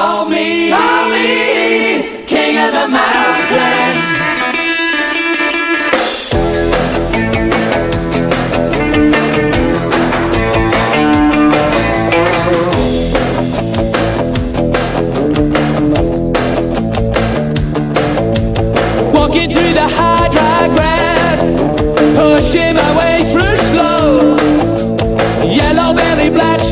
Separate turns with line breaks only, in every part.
Call me, call me King of the Mountain.
Walking through the high dry grass Pushing my way through slow Yellow belly black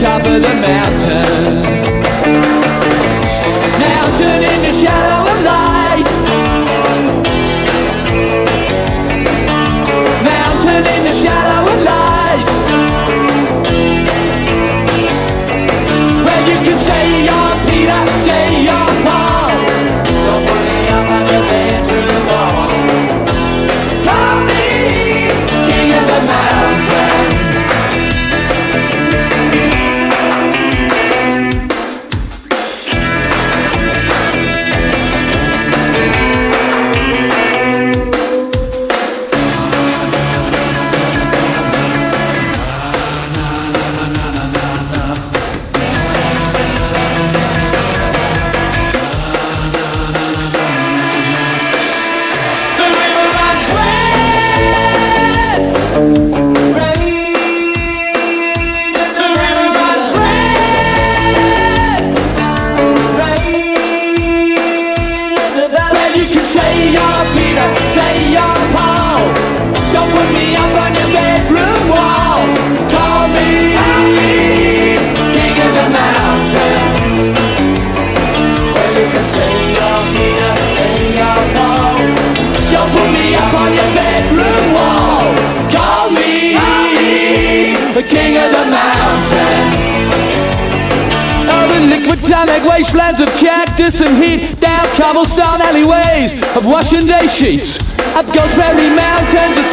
top of the mountain. with damaged wastelands of cactus and heat, down cobblestone alleyways of washing day sheets, up Ghostberry mountains